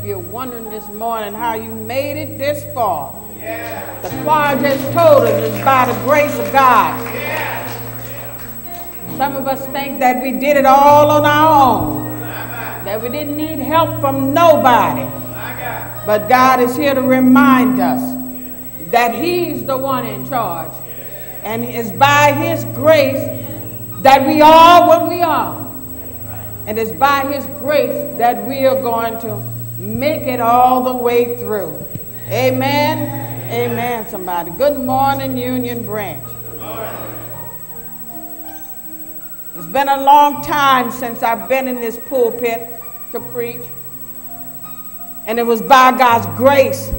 if you're wondering this morning how you made it this far, the choir just told us it's by the grace of God. Some of us think that we did it all on our own, that we didn't need help from nobody. But God is here to remind us that He's the one in charge. And it's by His grace that we are what we are. And it's by His grace that we are going to make it all the way through. Amen. Amen, somebody. Good morning, Union Branch. It's been a long time since I've been in this pulpit to preach. And it was by God's grace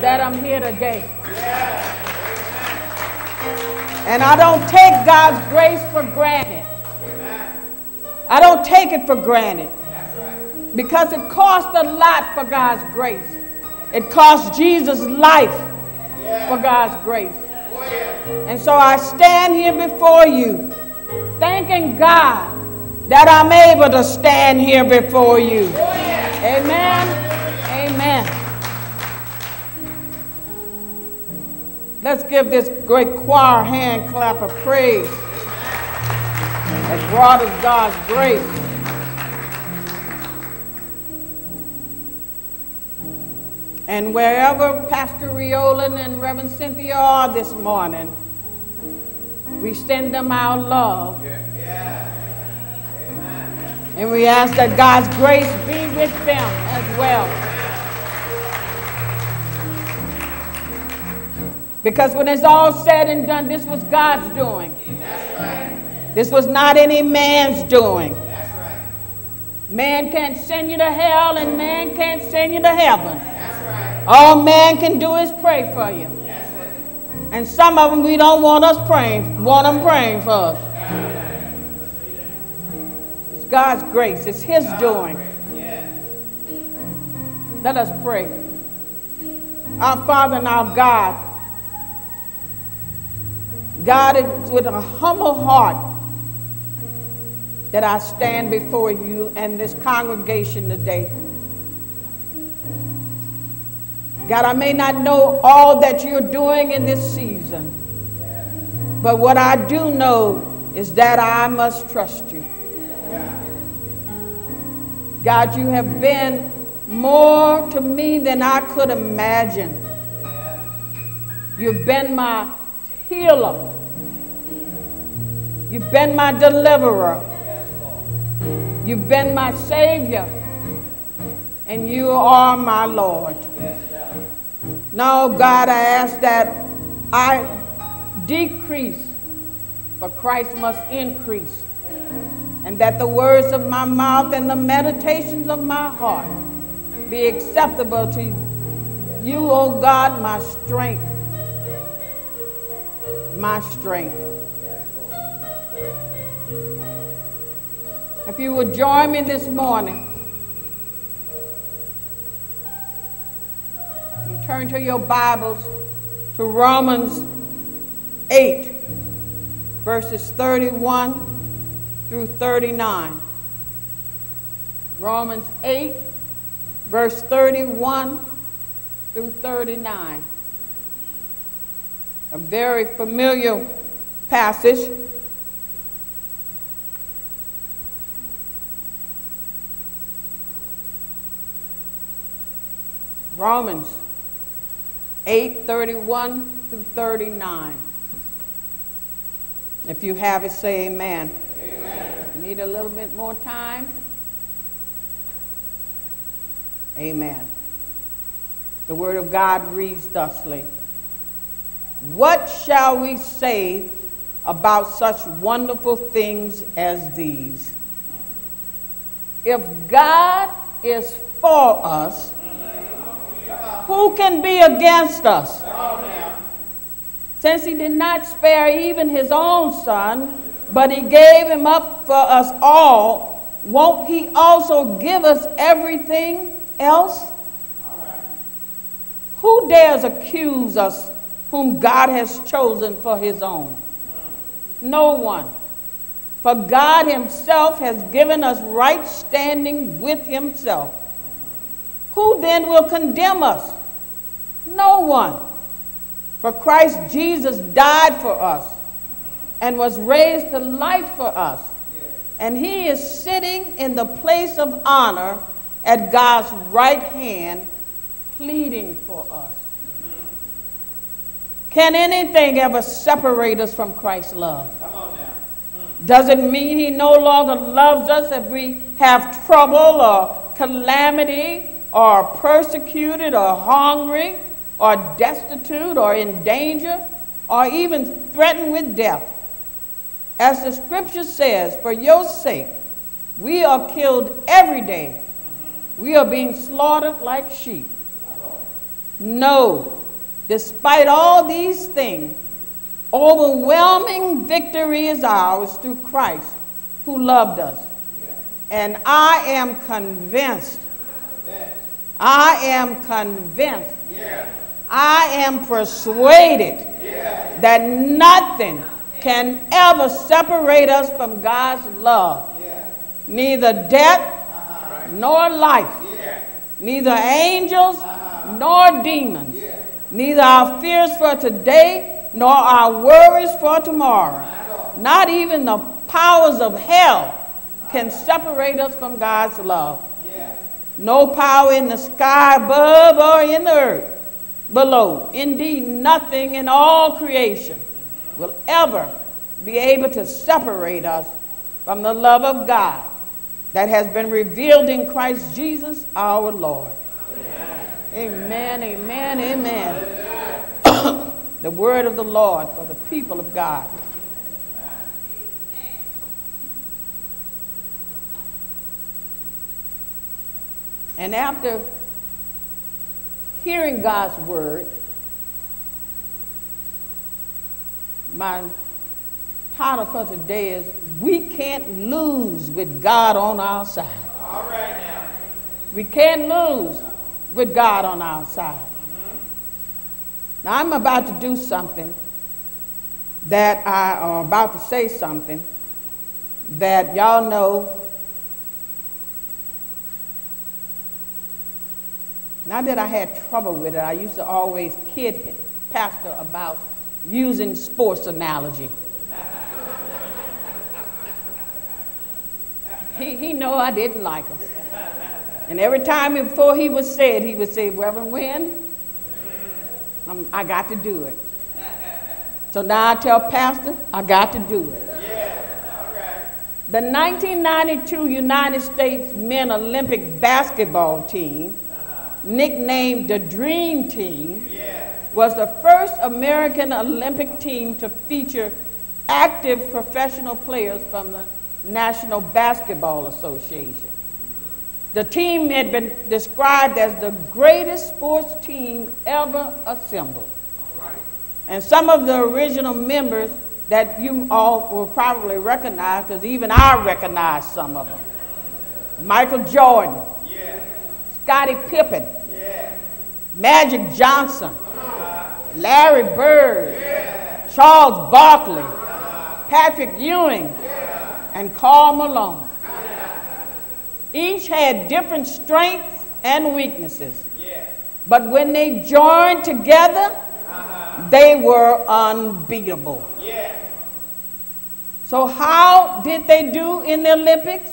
that I'm here today. And I don't take God's grace for granted. I don't take it for granted. Because it cost a lot for God's grace. It cost Jesus' life for God's grace. And so I stand here before you, thanking God that I'm able to stand here before you. Amen. Amen. Let's give this great choir hand clap of praise that brought us God's grace. And wherever Pastor Riolan and Reverend Cynthia are this morning, we send them our love. And we ask that God's grace be with them as well. Because when it's all said and done, this was God's doing. This was not any man's doing. Man can't send you to hell, and man can't send you to heaven. All man can do is pray for you. And some of them we don't want us praying, want them praying for us. It's God's grace, it's His doing. Let us pray. Our Father and our God, God, it's with a humble heart that I stand before you and this congregation today. God, I may not know all that you're doing in this season, but what I do know is that I must trust you. God, you have been more to me than I could imagine. You've been my healer. You've been my deliverer. You've been my Savior. And you are my Lord. Now, God, I ask that I decrease, but Christ must increase. And that the words of my mouth and the meditations of my heart be acceptable to you, O oh God, my strength. My strength. If you would join me this morning and turn to your Bibles to Romans 8, verses 31 through 39. Romans 8, verse 31 through 39. A very familiar passage. Romans 8 31 through 39. If you have it, say amen. amen. Need a little bit more time? Amen. The Word of God reads thusly What shall we say about such wonderful things as these? If God is for us, who can be against us? Since he did not spare even his own son, but he gave him up for us all, won't he also give us everything else? Who dares accuse us whom God has chosen for his own? No one. For God himself has given us right standing with himself. Who then will condemn us? No one. For Christ Jesus died for us and was raised to life for us. And he is sitting in the place of honor at God's right hand, pleading for us. Can anything ever separate us from Christ's love? Does it mean he no longer loves us if we have trouble or calamity or persecuted or hungry or destitute or in danger or even threatened with death? As the scripture says, for your sake, we are killed every day. We are being slaughtered like sheep. No, Despite all these things, overwhelming victory is ours through Christ who loved us. And I am convinced, I am convinced, I am persuaded that nothing can ever separate us from God's love. Neither death nor life, neither angels nor demons. Neither our fears for today nor our worries for tomorrow. Not even the powers of hell can separate us from God's love. No power in the sky above or in the earth below. Indeed, nothing in all creation will ever be able to separate us from the love of God that has been revealed in Christ Jesus our Lord. Amen, amen, amen. the word of the Lord for the people of God. And after hearing God's word, my title for today is We Can't Lose with God on Our Side. All right now. We can't lose with God on our side. Now, I'm about to do something that I am about to say something that y'all know. Not that I had trouble with it, I used to always kid Pastor about using sports analogy. he, he know I didn't like them. And every time before he was said, he would say, Reverend Wynn, I'm, I got to do it. So now I tell Pastor, I got to do it. The 1992 United States Men Olympic basketball team, nicknamed the Dream Team, was the first American Olympic team to feature active professional players from the National Basketball Association. The team had been described as the greatest sports team ever assembled. And some of the original members that you all will probably recognize, because even I recognize some of them. Michael Jordan. Scottie Pippen, yeah. Magic Johnson, Larry Bird, yeah. Charles Barkley, Patrick Ewing, and Karl Malone. Each had different strengths and weaknesses. But when they joined together, uh-huh. they were unbeatable. So, how did they do in the Olympics?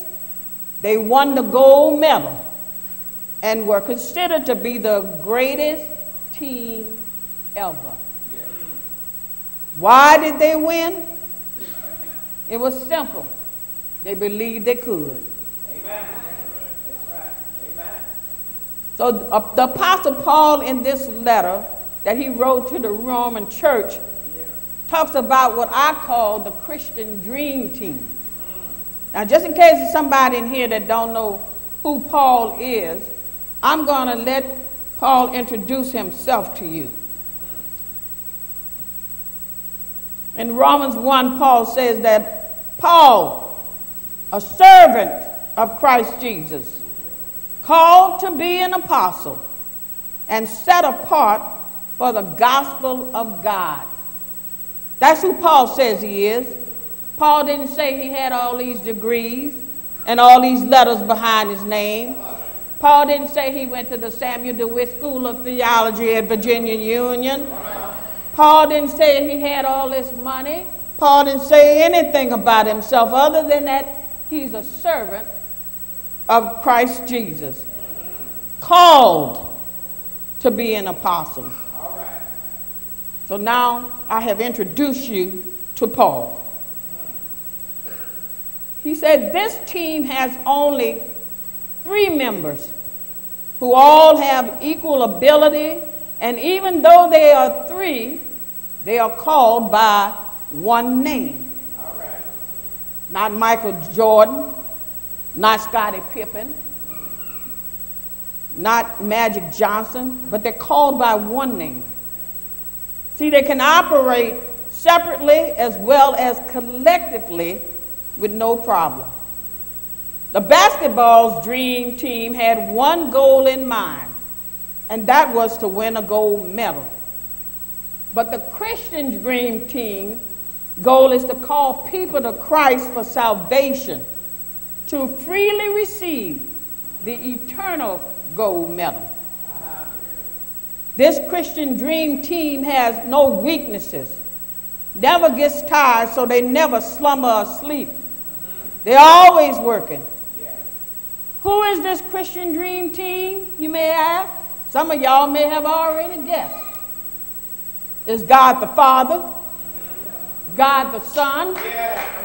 They won the gold medal and were considered to be the greatest team ever. Why did they win? It was simple. They believed they could. Amen. That's right. Amen. So uh, the Apostle Paul, in this letter that he wrote to the Roman church, talks about what I call the Christian dream team. Now, just in case there's somebody in here that don't know who Paul is, I'm going to let Paul introduce himself to you. In Romans 1, Paul says that Paul, a servant of Christ Jesus, called to be an apostle, and set apart for the gospel of God. That's who Paul says he is. Paul didn't say he had all these degrees and all these letters behind his name. Paul didn't say he went to the Samuel DeWitt School of Theology at Virginia Union. Paul didn't say he had all this money. Paul didn't say anything about himself other than that he's a servant of Christ Jesus, called to be an apostle. So now I have introduced you to Paul. He said this team has only three members who all have equal ability, and even though they are three, they are called by one name. Not Michael Jordan, not Scottie Pippen, not Magic Johnson, but they're called by one name. See, they can operate separately as well as collectively with no problem. The basketball's dream team had one goal in mind, and that was to win a gold medal. But the Christian dream team goal is to call people to Christ for salvation, to freely receive the eternal gold medal. This Christian dream team has no weaknesses, never gets tired, so they never slumber or sleep. They're always working. Who is this Christian dream team, you may ask? Some of y'all may have already guessed. It's God the Father, God the Son,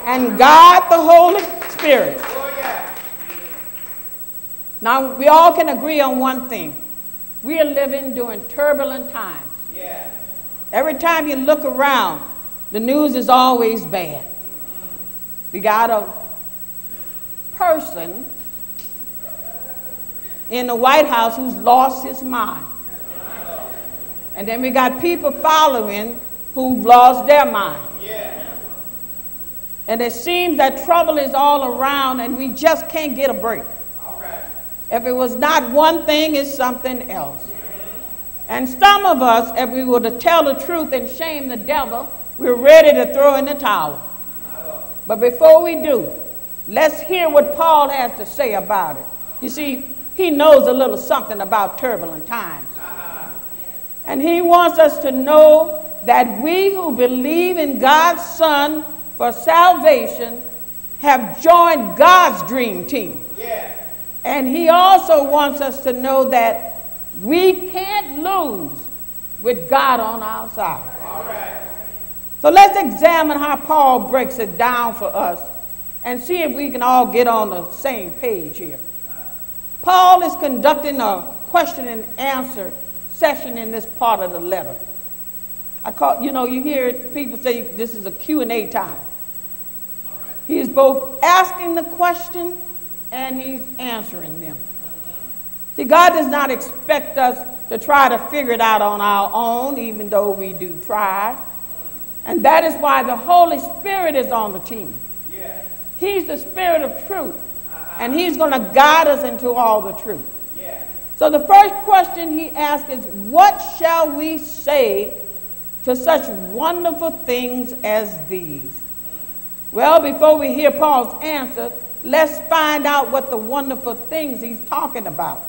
and God the Holy Spirit. Now, we all can agree on one thing. We are living during turbulent times. Every time you look around, the news is always bad. We got a person in the White House who's lost his mind. And then we got people following who've lost their mind. And it seems that trouble is all around and we just can't get a break. If it was not one thing, it's something else. And some of us, if we were to tell the truth and shame the devil, we're ready to throw in the towel. But before we do, let's hear what Paul has to say about it. You see, he knows a little something about turbulent times. And he wants us to know that we who believe in God's Son for salvation have joined God's dream team. Yeah. And he also wants us to know that we can't lose with God on our side. All right. So let's examine how Paul breaks it down for us and see if we can all get on the same page here. Paul is conducting a question and answer session in this part of the letter. I call, you know, you hear people say this is a Q&A time. He is both asking the question and he's answering them. See, God does not expect us to try to figure it out on our own, even though we do try. And that is why the Holy Spirit is on the team. Yeah. He's the Spirit of truth, and He's going to guide us into all the truth. Yeah. So the first question he asks is, What shall we say to such wonderful things as these? Well, before we hear Paul's answer, let's find out what the wonderful things he's talking about.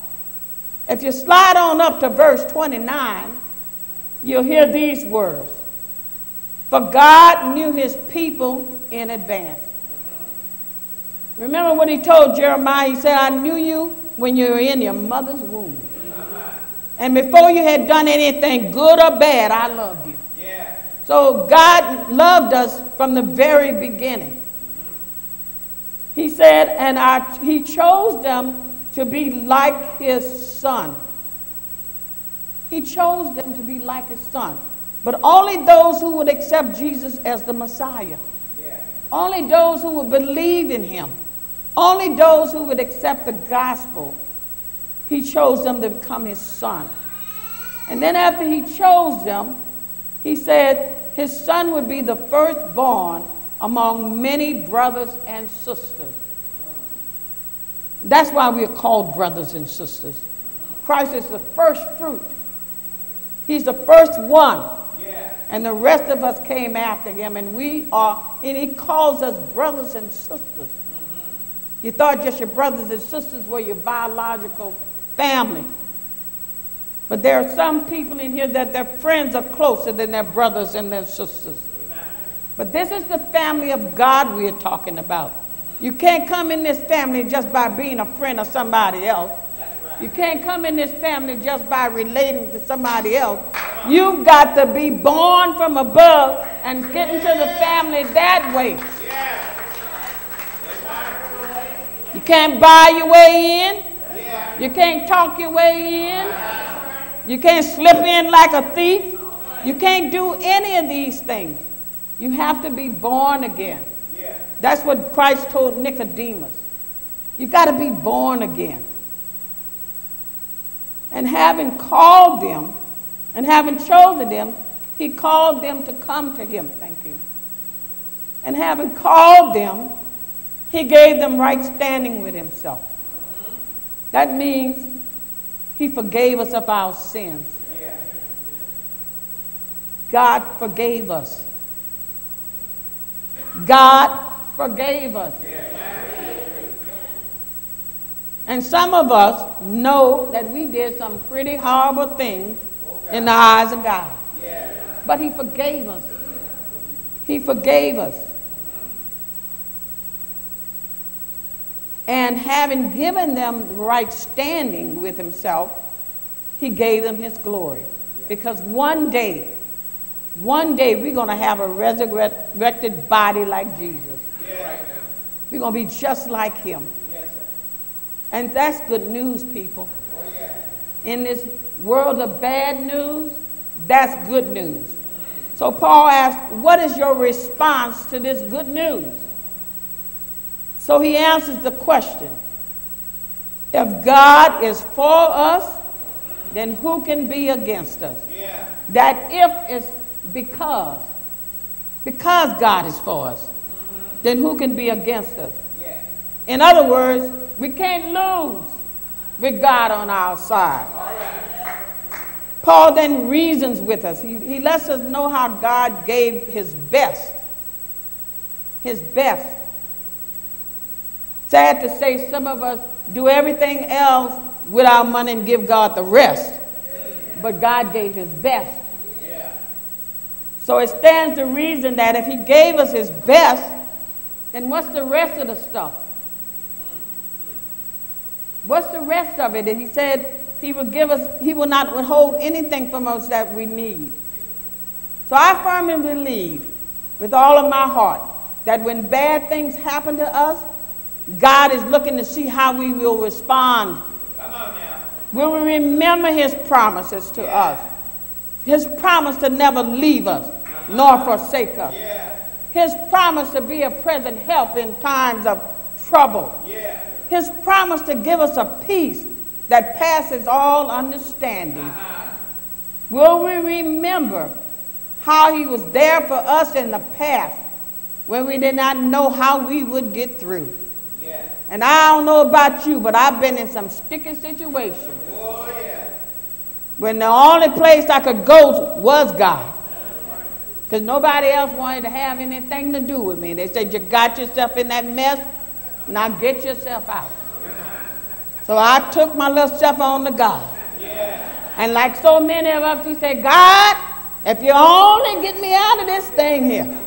If you slide on up to verse 29, you'll hear these words For God knew his people in advance. Remember what he told Jeremiah? He said, I knew you when you were in your mother's womb. And before you had done anything good or bad, I loved you. Yeah. So God loved us from the very beginning. He said, and I, He chose them to be like His Son. He chose them to be like His Son. But only those who would accept Jesus as the Messiah. Yeah. Only those who would believe in Him. Only those who would accept the gospel. He chose them to become His Son. And then after He chose them, He said, his son would be the firstborn among many brothers and sisters. That's why we are called brothers and sisters. Christ is the first fruit. He's the first one. Yeah. And the rest of us came after him, and we are, and he calls us brothers and sisters. You thought just your brothers and sisters were your biological family. But there are some people in here that their friends are closer than their brothers and their sisters. But this is the family of God we are talking about. You can't come in this family just by being a friend of somebody else. You can't come in this family just by relating to somebody else. You've got to be born from above and get into the family that way. You can't buy your way in. You can't talk your way in. You can't slip in like a thief. You can't do any of these things. You have to be born again. That's what Christ told Nicodemus. You got to be born again. And having called them and having chosen them, he called them to come to him. Thank you. And having called them, he gave them right standing with himself. That means he forgave us of our sins. God forgave us. God forgave us. And some of us know that we did some pretty horrible things in the eyes of God. But He forgave us. He forgave us. And having given them the right standing with Himself, He gave them His glory. Because one day, one day we're going to have a resurrected body like Jesus. Yeah. We're going to be just like Him. Yes, And that's good news, people. Oh, yeah. In this world of bad news, that's good news. So Paul asked, What is your response to this good news? So he answers the question If God is for us, then who can be against us? Yeah. That if is because, because God is for us, mm-hmm. then who can be against us? Yeah. In other words, we can't lose with God on our side. Paul then reasons with us. He, he lets us know how God gave his best. His best. Sad to say, some of us do everything else with our money and give God the rest. But God gave his best. So it stands to reason that if he gave us his best, then what's the rest of the stuff? What's the rest of it? And he said he will give us, he will not withhold anything from us that we need. So I firmly believe with all of my heart that when bad things happen to us, God is looking to see how we will respond. Will we remember his promises to yeah. us? His promise to never leave us nor forsake us. Yeah. His promise to be a present help in times of trouble. Yeah his promise to give us a peace that passes all understanding. Uh-huh. Will we remember how he was there for us in the past when we did not know how we would get through? Yeah. And I don't know about you, but I've been in some sticky situations. Oh, yeah. When the only place I could go was God. Because nobody else wanted to have anything to do with me. They said, You got yourself in that mess, now get yourself out. So I took my little self on to God. Yeah. And like so many of us, we say, God, if you only get me out of this thing here,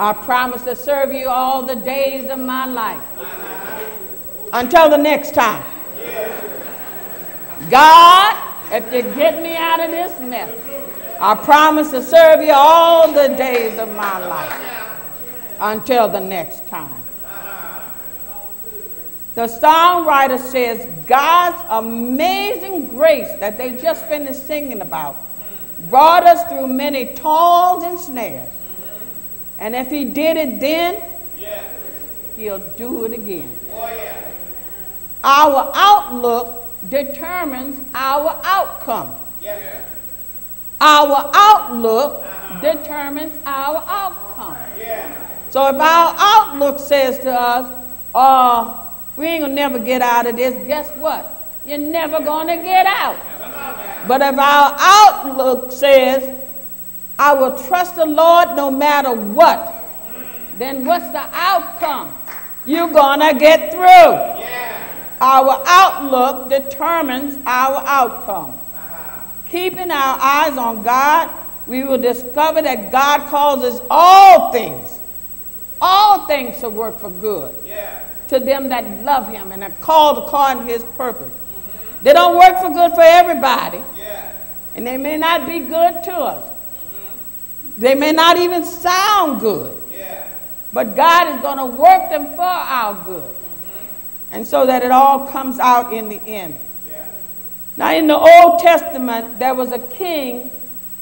I promise to serve you all the days of my life. Until the next time. God, if you get me out of this mess, I promise to serve you all the days of my life. Until the next time. The songwriter says God's amazing grace that they just finished singing about brought us through many toils and snares. And if he did it then, he'll do it again. Our outlook determines our outcome. Our outlook determines our outcome. So if our outlook says to us, uh, we ain't gonna never get out of this. Guess what? You're never gonna get out. But if our outlook says, I will trust the Lord no matter what, then what's the outcome? You're gonna get through. Yeah. Our outlook determines our outcome. Uh-huh. Keeping our eyes on God, we will discover that God causes all things, all things to work for good Yeah. to them that love Him and are called according to His purpose. They don't work for good for everybody, Yeah. and they may not be good to us. They may not even sound good. Yeah. But God is going to work them for our good. Mm-hmm. And so that it all comes out in the end. Yeah. Now, in the Old Testament, there was a king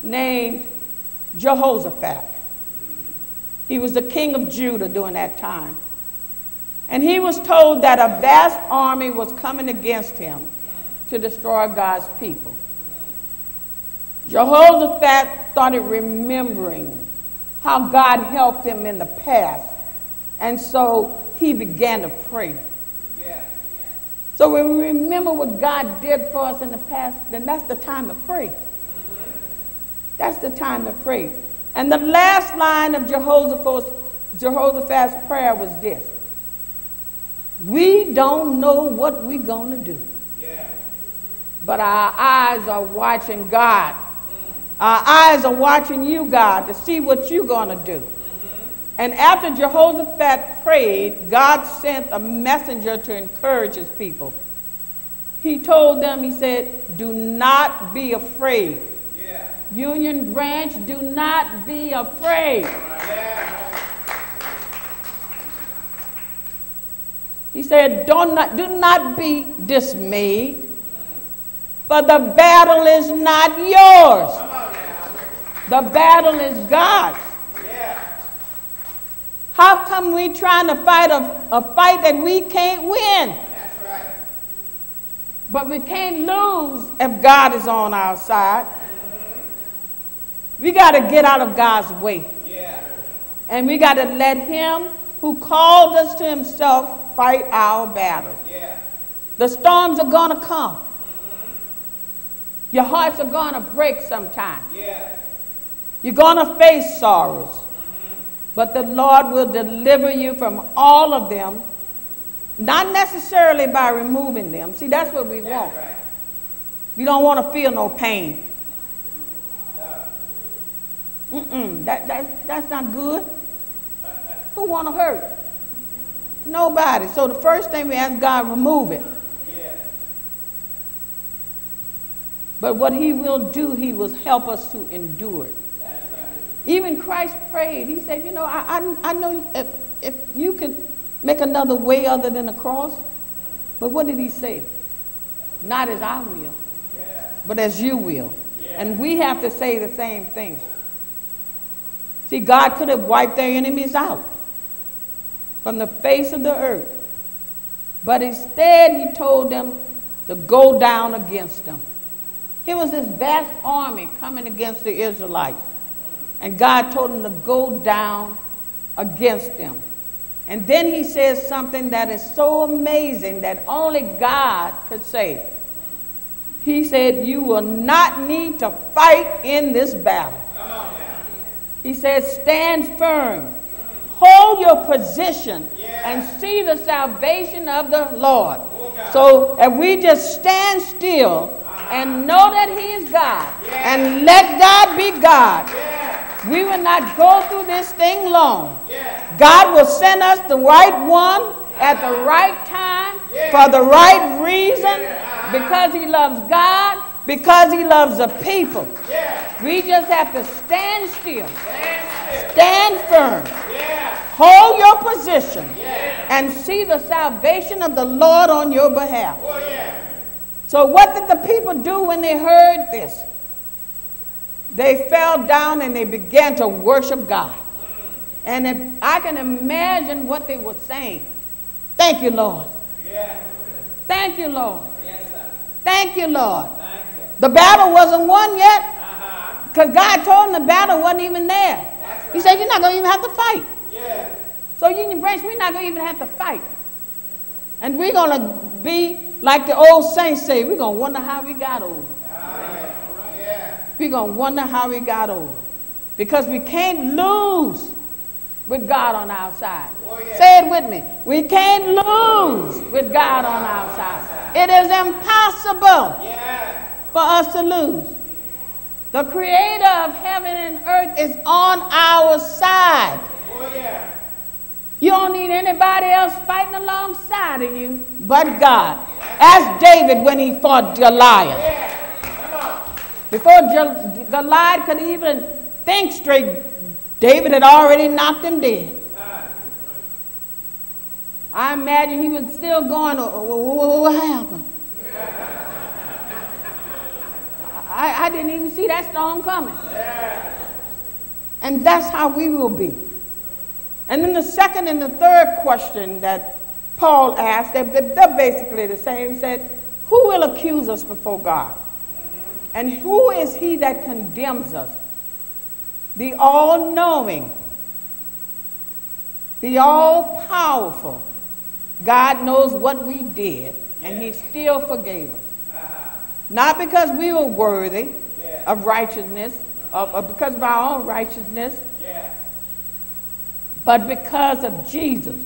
named Jehoshaphat. Mm-hmm. He was the king of Judah during that time. And he was told that a vast army was coming against him to destroy God's people. Jehoshaphat started remembering how God helped him in the past. And so he began to pray. Yeah. So when we remember what God did for us in the past, then that's the time to pray. That's the time to pray. And the last line of Jehoshaphat's, Jehoshaphat's prayer was this We don't know what we're going to do, Yeah. but our eyes are watching God. Our eyes are watching you, God, to see what you're going to do. Mm-hmm. And after Jehoshaphat prayed, God sent a messenger to encourage his people. He told them, he said, Do not be afraid. Yeah. Union Branch, do not be afraid. Yeah. He said, do not, do not be dismayed, for the battle is not yours. The battle is God's. Yeah. How come we trying to fight a, a fight that we can't win? That's right. But we can't lose if God is on our side. We got to get out of God's way. Yeah. And we got to let Him who called us to Himself fight our battles. Yeah. The storms are going to come. Mm-hmm. Your hearts are going to break sometime. Yeah. You're going to face sorrows. But the Lord will deliver you from all of them, not necessarily by removing them. See, that's what we want. You don't want to feel no pain. Mm-mm, that, that, that's not good. Who want to hurt? Nobody. So the first thing we ask God, remove it. But what he will do, he will help us to endure it. Even Christ prayed. He said, You know, I, I, I know if, if you could make another way other than the cross. But what did he say? Not as I will, but as you will. And we have to say the same thing. See, God could have wiped their enemies out from the face of the earth. But instead, he told them to go down against them. Here was this vast army coming against the Israelites. And God told him to go down against them. And then he says something that is so amazing that only God could say. He said, You will not need to fight in this battle. He said, Stand firm, hold your position, and see the salvation of the Lord. So if we just stand still and know that He is God and let God be God, we will not go through this thing long. God will send us the right one at the right time for the right reason because He loves God, because He loves the people. We just have to stand still, stand firm, hold your position, and see the salvation of the Lord on your behalf. So, what did the people do when they heard this? They fell down and they began to worship God. And if I can imagine what they were saying, thank you, Lord. Yeah. Thank you, Lord. Yes, sir. Thank you, Lord. Thank you. The battle wasn't won yet Uh-huh. because God told them the battle wasn't even there. That's He said, You're not going to even have to fight. Yeah. So, Union Branch, we're not going to even have to fight. And we're going to be like the old saints say, we're going to wonder how we got over. We're going to wonder how we got over. Because we can't lose with God on our side. Oh, yeah. Say it with me. We can't lose with God on our side. It is impossible Yeah. for us to lose. The creator of heaven and earth is on our side. Oh, yeah. You don't need anybody else fighting alongside of you but God. Ask David when he fought Goliath. Before Gol- Goliath could even think straight, David had already knocked him dead. I imagine he was still going, "Oh, "Wha- wha- wha- what happened? I, I didn't even see that storm coming. And that's how we will be. And then the second and the third question that Paul asked, they're, they're basically the same, said, Who will accuse us before God? And who is he that condemns us? The all knowing, the all powerful. God knows what we did, and he still forgave us. Uh-huh. Not because we were worthy of righteousness, or, or because of our own righteousness, but because of Jesus,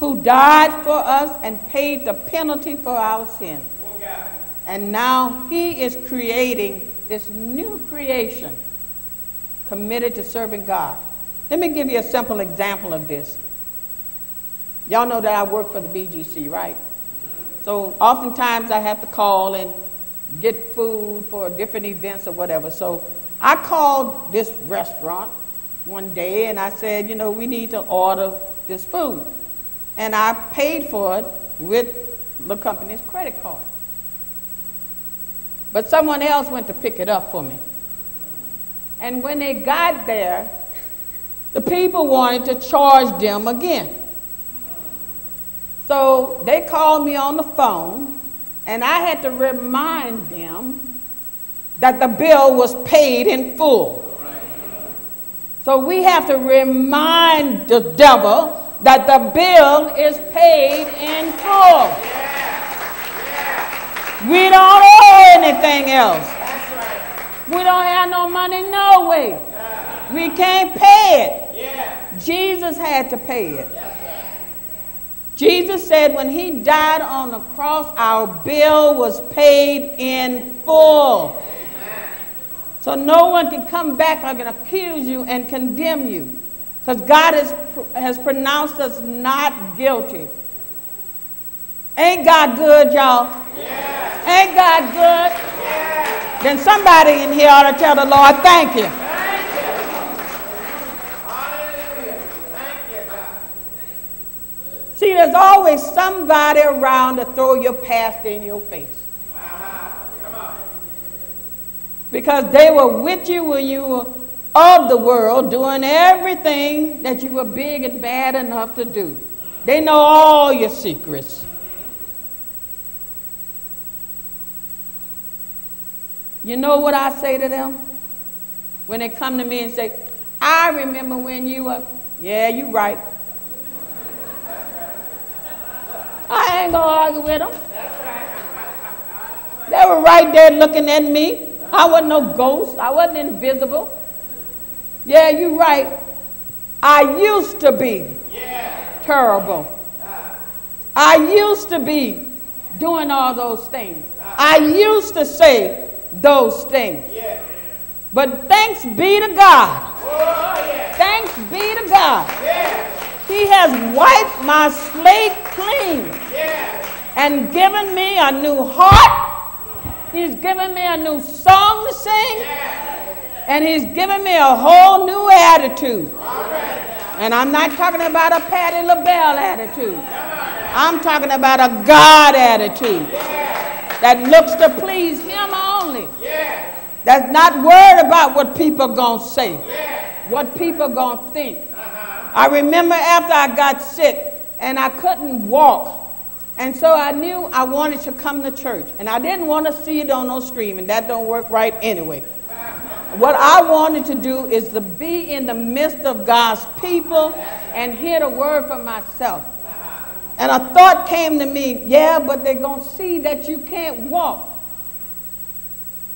who died for us and paid the penalty for our sins. And now he is creating this new creation committed to serving God. Let me give you a simple example of this. Y'all know that I work for the BGC, right? So oftentimes I have to call and get food for different events or whatever. So I called this restaurant one day and I said, you know, we need to order this food. And I paid for it with the company's credit card. But someone else went to pick it up for me. And when they got there, the people wanted to charge them again. So they called me on the phone, and I had to remind them that the bill was paid in full. So we have to remind the devil that the bill is paid in full. We don't owe anything else. That's right. We don't have no money, no way. We can't pay it. Yeah. Jesus had to pay it. Jesus said when he died on the cross, our bill was paid in full. So no one can come back and accuse you and condemn you. Because God has, has pronounced us not guilty. Ain't God good, y'all? Ain't God good? Then somebody in here ought to tell the Lord, thank you. Hallelujah. Thank you, God. See, there's always somebody around to throw your past in your face. Because they were with you when you were of the world, doing everything that you were big and bad enough to do. They know all your secrets. You know what I say to them? When they come to me and say, I remember when you were, yeah, you right. I ain't gonna argue with them. They were right there looking at me. I wasn't no ghost. I wasn't invisible. Yeah, you're right. I used to be Yeah. terrible. I used to be doing all those things. I used to say those things. Yeah. But thanks be to God. Oh, yeah. Thanks be to God. Yeah. He has wiped my slate clean and given me a new heart. He's given me a new song to sing. And he's given me a whole new attitude. And I'm not talking about a Patti LaBelle attitude. I'm talking about a God attitude that looks to please. That's not worried about what people going to say, what people going to think. I remember after I got sick and I couldn't walk. And so I knew I wanted to come to church. And I didn't want to see it on no stream, and that don't work right anyway. What I wanted to do is to be in the midst of God's people and hear the word for myself. And a thought came to me, yeah, but they're going to see that you can't walk.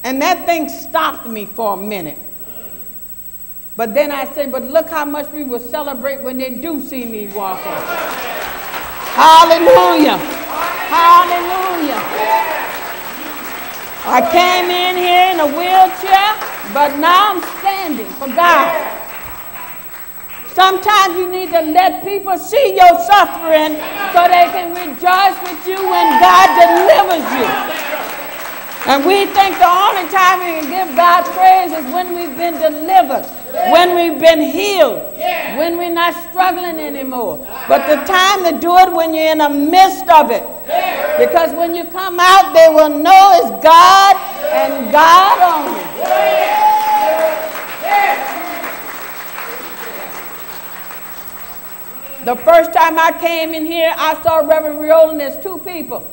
And that thing stopped me for a minute. But then I say, but look how much we will celebrate when they do see me walking. Hallelujah. Hallelujah. I came in here in a wheelchair, but now I'm standing for God. Sometimes you need to let people see your suffering so they can rejoice with you when God delivers you. And we think the only time we can give God praise is when we've been delivered, when we've been healed, when we're not struggling anymore. But the time to do it when you're in the midst of it. Because when you come out, they will know it's God and God only. The first time I came in here, I saw Reverend Riolan as two people.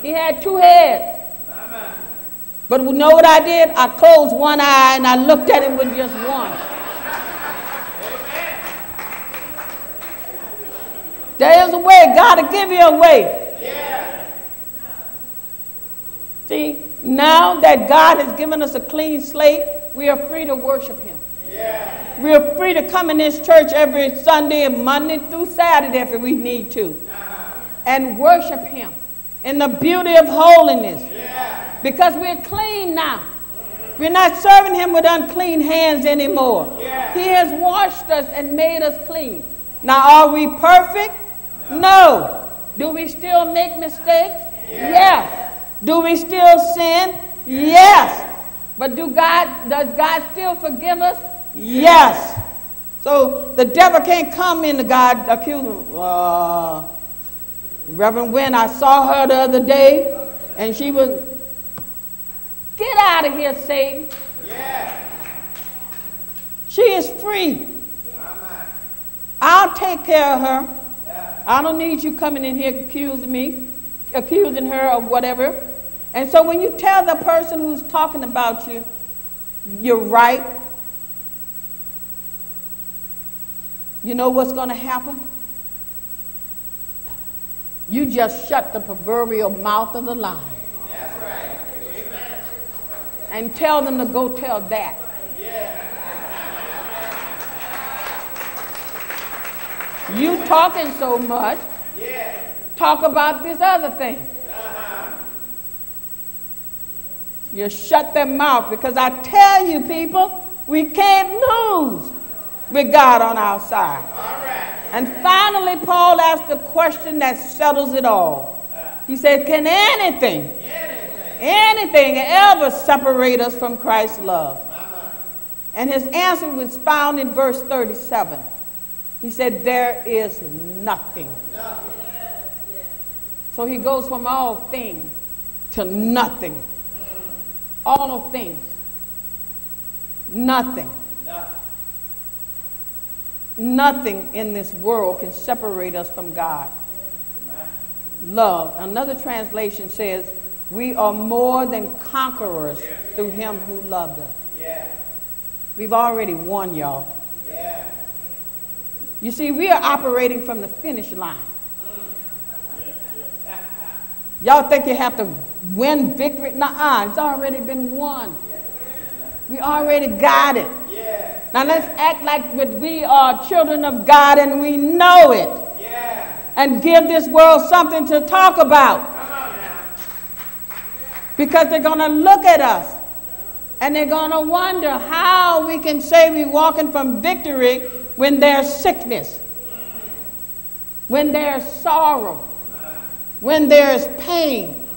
He had two heads. But you know what I did? I closed one eye and I looked at him with just one. There is a way. God will give you a way. See, now that God has given us a clean slate, we are free to worship Him. We are free to come in this church every Sunday and Monday through Saturday if we need to. And worship Him in the beauty of holiness. Because we're clean now. We're not serving Him with unclean hands anymore. He has washed us and made us clean. Now, are we perfect? No. Do we still make mistakes? Yes. Do we still sin? Yes. But do God does God still forgive us? Yes. So the devil can't come into God accusing. Uh, Reverend Wynn, I saw her the other day, and she was, get out of here, Satan. Yeah. She is free. I'll take care of her. Yeah. I don't need you coming in here accusing me, accusing her of whatever. And so when you tell the person who's talking about you, you're right, you know what's going to happen? You just shut the proverbial mouth of the lie. And tell them to go tell that. You talking so much. Talk about this other thing. You shut their mouth because I tell you, people, we can't lose with God on our side. And finally, Paul asked a question that settles it all. He said, Can anything, anything ever separate us from Christ's love? And his answer was found in verse 37. He said, There is nothing. So he goes from all things to nothing. All things. Nothing. Nothing in this world can separate us from God. Love. Another translation says, We are more than conquerors through him who loved us. Yeah. We've already won, y'all. Yeah. You see, we are operating from the finish line. Mm. Y'all think you have to win victory? Nuh-uh, it's already been won. We already got it. Now let's act like we are children of God and we know it. And give this world something to talk about. Because they're going to look at us and they're going to wonder how we can say we're walking from victory when there's sickness, when there's sorrow, when there's pain.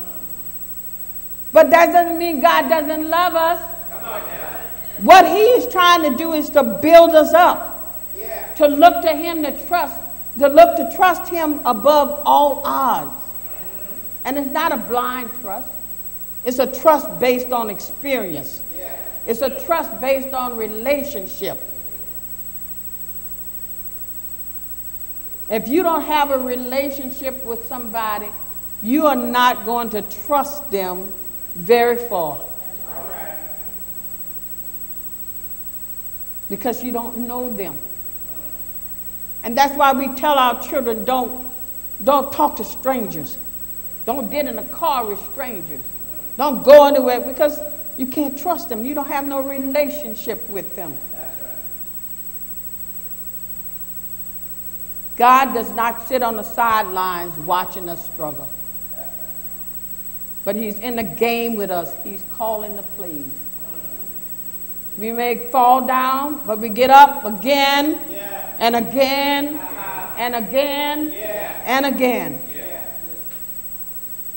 But that doesn't mean God doesn't love us. What He's trying to do is to build us up, to look to Him, to trust, to look to trust Him above all odds. And it's not a blind trust. It's a trust based on experience. It's a trust based on relationship. If you don't have a relationship with somebody, you are not going to trust them very far. Because you don't know them. And that's why we tell our children don't, don't talk to strangers. Don't get in a car with strangers. Don't go anywhere because you can't trust them. You don't have no relationship with them. God does not sit on the sidelines watching us struggle. But he's in the game with us. He's calling the plays. We may fall down, but we get up again yeah. and again uh-huh. and again yeah. and again. Yeah.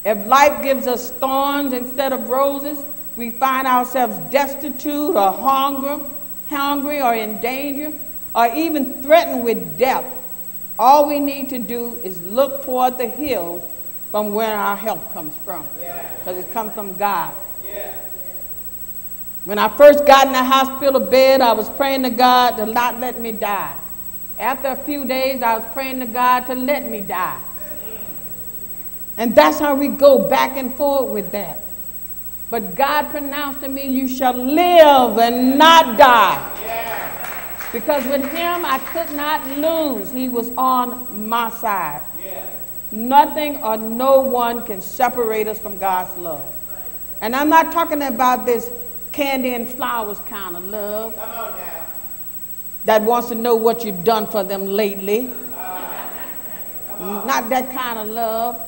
If life gives us thorns instead of roses, we find ourselves destitute or hunger, hungry or in danger, or even threatened with death. All we need to do is look toward the hills from where our help comes from. Yeah. Because it comes from God. Yeah. When I first got in the hospital bed, I was praying to God to not let me die. After a few days, I was praying to God to let me die. And that's how we go back and forth with that. But God pronounced to me, You shall live and not die. Yeah. Because with Him, I could not lose. He was on my side. Yeah. Nothing or no one can separate us from God's love. And I'm not talking about this candy and flowers kind of love Come on now. that wants to know what you've done for them lately. Ah. Not that kind of love.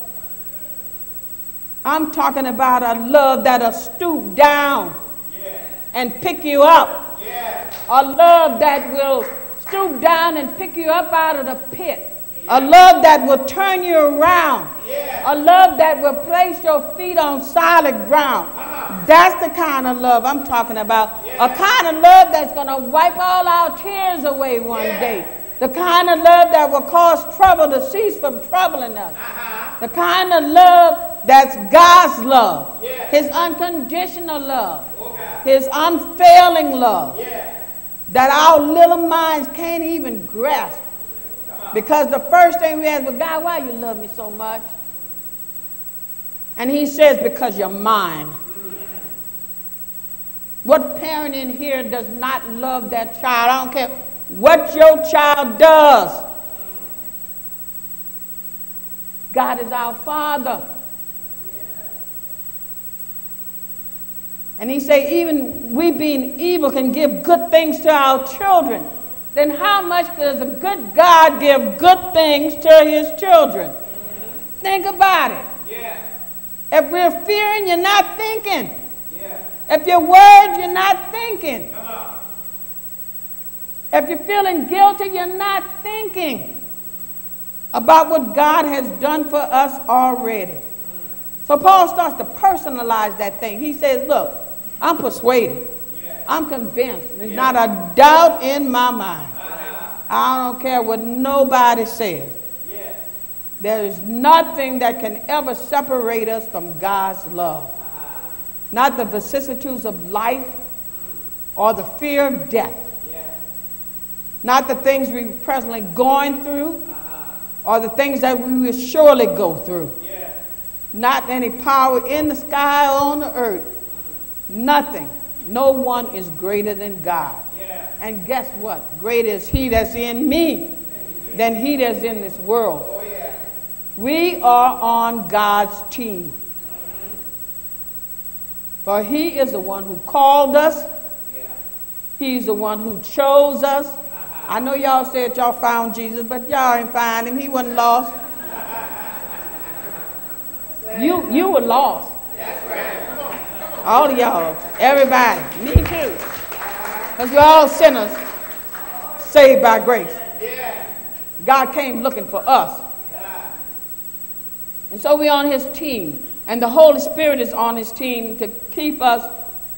I'm talking about a love that'll stoop down Yeah. and pick you up. Yeah. A love that will stoop down and pick you up out of the pit. A love that will turn you around. Yeah. A love that will place your feet on solid ground. Uh-huh. That's the kind of love I'm talking about. A kind of love that's going to wipe all our tears away one Yeah. day. The kind of love that will cause trouble to cease from troubling us. Uh-huh. The kind of love that's God's love. Yeah. His unconditional love. Oh. His unfailing love Yeah. that our little minds can't even grasp. Because the first thing we ask, well, God, why you love me so much? And he says, because you're mine. What parent in here does not love that child? I don't care what your child does. God is our Father. And he say, even we being evil can give good things to our children. Then how much does a good God give good things to his children? Think about it. Yeah. If we're fearing, you're not thinking. Yeah. If you're worried, you're not thinking. Come on. If you're feeling guilty, you're not thinking about what God has done for us already. So Paul starts to personalize that thing. He says, Look, I'm persuaded. I'm convinced. There's not a doubt in my mind. I don't care what nobody says. There is nothing that can ever separate us from God's love. Not the vicissitudes of life or the fear of death. Not the things we're presently going through or the things that we will surely go through. Yeah. Not any power in the sky or on the earth. Nothing. No one is greater than God. Yeah. And guess what? Greater is He that's in me than He that's in this world. Oh yeah. We are on God's team. For He is the one who called us. He's the one who chose us. I know y'all said y'all found Jesus, but y'all ain't find Him. He wasn't lost. You, you were lost. That's right. Come on. Come on. All of y'all, everybody, me too. Because we're all sinners saved by grace. God came looking for us. And so we're on his team. And the Holy Spirit is on his team to keep us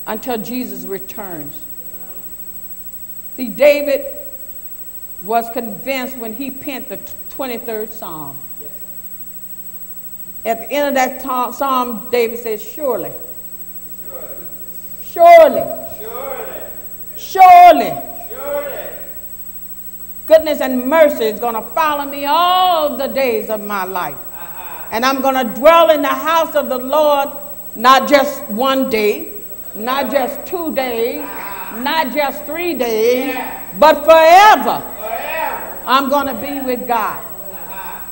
until Jesus returns. See, David was convinced when he penned the 23rd Psalm. Yes. At the end of that psalm, David says, Surely, Surely. surely, Surely. surely, goodness and mercy is going to follow me all the days of my life. Uh-huh. And I'm going to dwell in the house of the Lord not just one day, not just two days, not just three days, but forever. I'm going to be with God.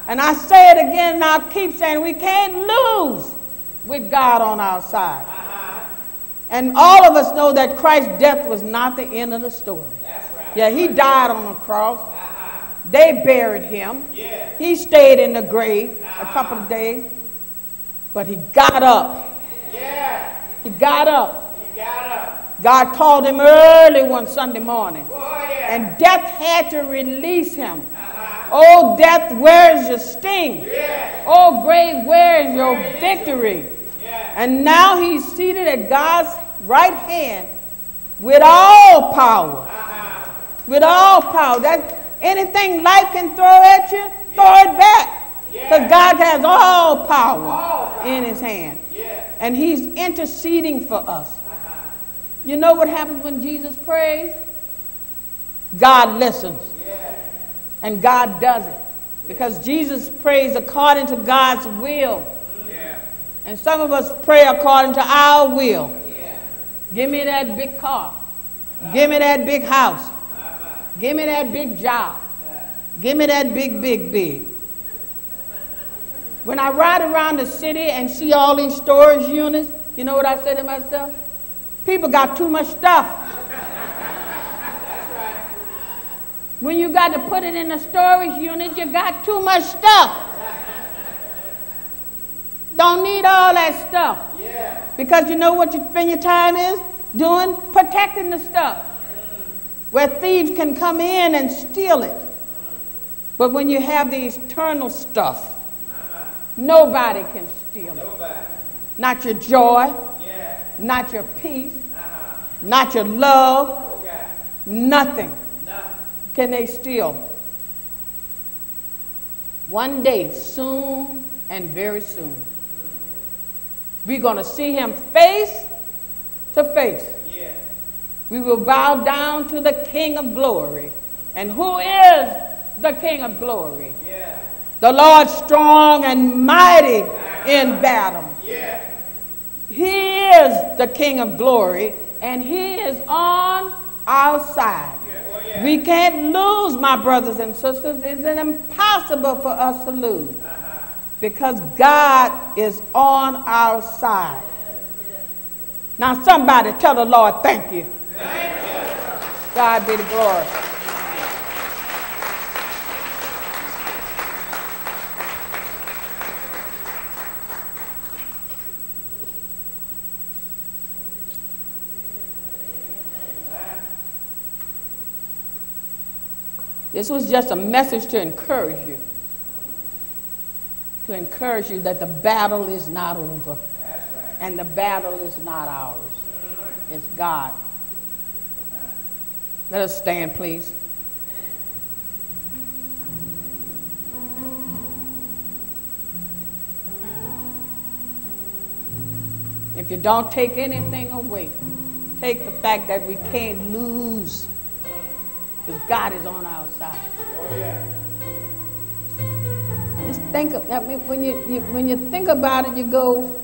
And I say it again, and I'll keep saying we can't lose with God on our side. And all of us know that Christ's death was not the end of the story. Right. Yeah, he died on the cross, They buried him. Yeah. He stayed in the grave a couple of days, but he got up. Yeah. He got up. He got up. God called him early one Sunday morning, yeah. And death had to release him. Oh, death, where's your sting? Oh, grave, where's your victory? And now he's seated at God's right hand with all power. With all power. That anything life can throw at you, throw it back. Because God has all power in his hand. And he's interceding for us. You know what happens when Jesus prays? God listens. And God does it. Because Jesus prays according to God's will. And some of us pray according to our will. Give me that big car. Give me that big house. Give me that big job. Give me that big, big, big. When I ride around the city and see all these storage units, you know what I say to myself? People got too much stuff. When you got to put it in a storage unit, you got too much stuff. Don't need all that stuff. Yeah. Because you know what you spend your time is? Doing? Protecting the stuff. Where thieves can come in and steal it. But when you have the eternal stuff, nobody can steal it. Not your joy, Yeah. not your peace, Uh-huh. not your love, Okay. Nothing. Can they steal. One day, soon and very soon, we're going to see him face to face. We will bow down to the King of glory. And who is the King of glory? Yeah. The Lord strong and mighty in battle. Yeah. He is the King of glory, and He is on our side. Yeah. We can't lose, my brothers and sisters. It's impossible for us to lose because God is on our side. Now, somebody tell the Lord, thank you. God be the glory. This was just a message to encourage you. To encourage you that the battle is not over. And the battle is not ours. It's God. Let us stand, please. If you don't take anything away, take the fact that we can't lose because God is on our side. Oh, yeah. Just think of, I mean, when you, you when you think about it, you go,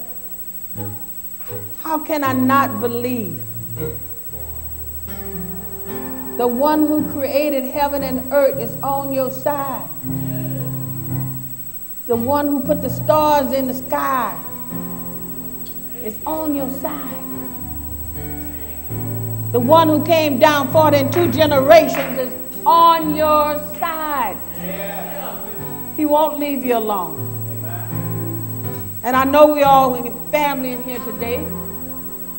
how can I not believe? The one who created heaven and earth is on your side. The one who put the stars in the sky is on your side. The one who came down for it in two generations is on your side. He won't leave you alone. And I know we all family in here today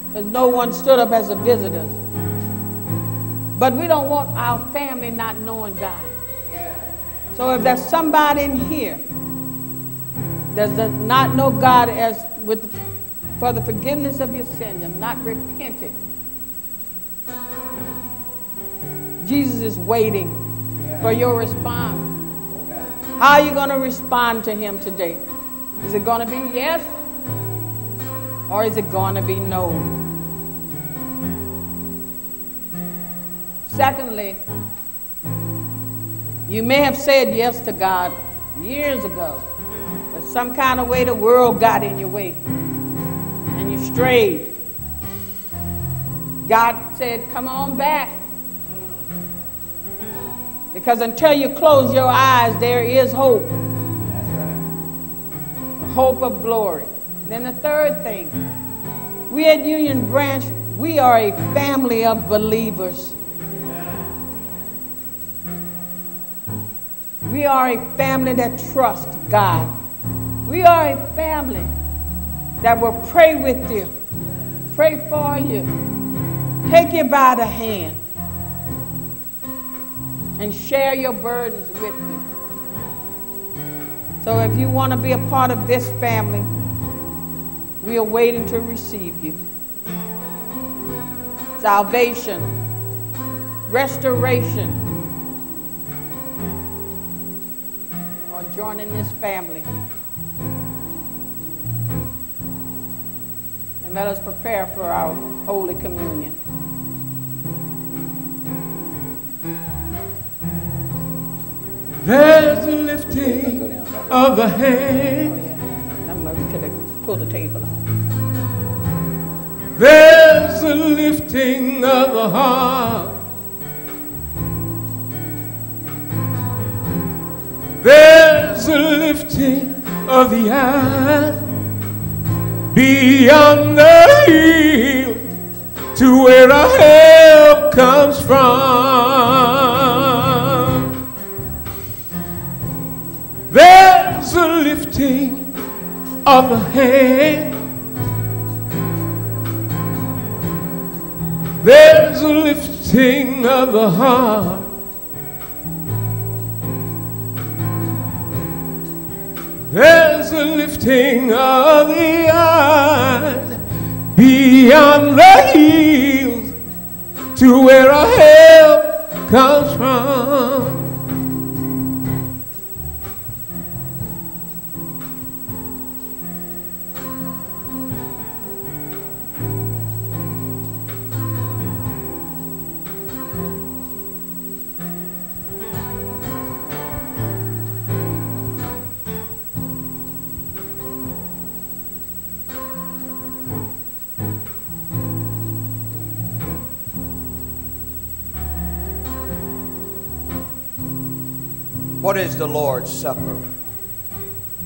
because no one stood up as a visitor. But we don't want our family not knowing God. So if there's somebody in here that does not know God as with for the forgiveness of your sins and not repented, Jesus is waiting for your response. How are you going to respond to him today? Is it going to be yes or is it going to be no? Secondly, you may have said yes to God years ago, but some kind of way the world got in your way and you strayed. God said, Come on back. Because until you close your eyes, there is hope. The hope of glory. Then the third thing, we at Union Branch, we are a family of believers. We are a family that trusts God. We are a family that will pray with you, pray for you, take you by the hand, and share your burdens with you. So if you want to be a part of this family, we are waiting to receive you. Salvation, restoration, or joining this family. And let us prepare for our Holy Communion. There's a lifting of the hand. I'm going to pull the table out. There's a lifting of the heart. There's a lifting of the eye beyond the hill to where our help comes from. There's a lifting of the hand. There's a lifting of the heart. There's a lifting of the eyes beyond the hills to where our help comes from. What is the Lord's Supper?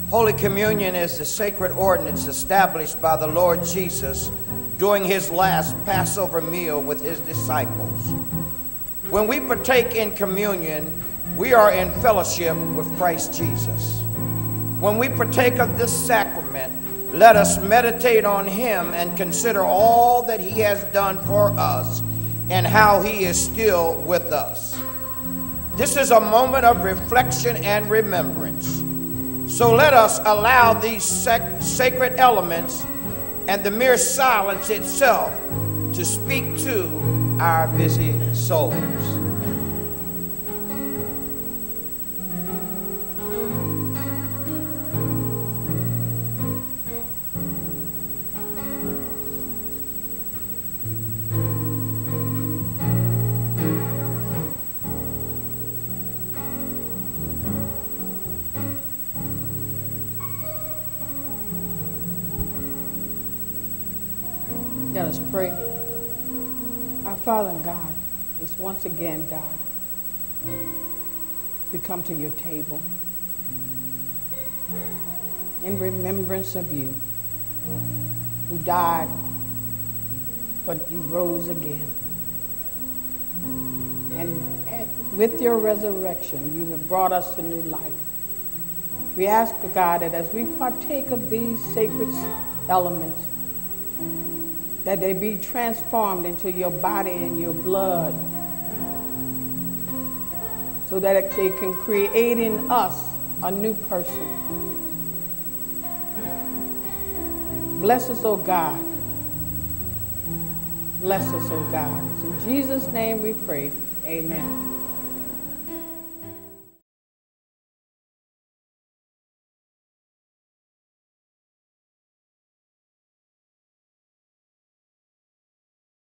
Holy Communion is the sacred ordinance established by the Lord Jesus during his last Passover meal with his disciples. When we partake in communion, we are in fellowship with Christ Jesus. When we partake of this sacrament, let us meditate on him and consider all that he has done for us and how he is still with us. This is a moment of reflection and remembrance. So let us allow these sac- sacred elements and the mere silence itself to speak to our busy souls. Father God, it's once again, God, we come to your table in remembrance of you who died, but you rose again. And, and with your resurrection, you have brought us to new life. We ask, God, that as we partake of these sacred elements, that they be transformed into your body and your blood so that they can create in us a new person. Bless us, O God. Bless us, O God. It's in Jesus' name we pray. Amen.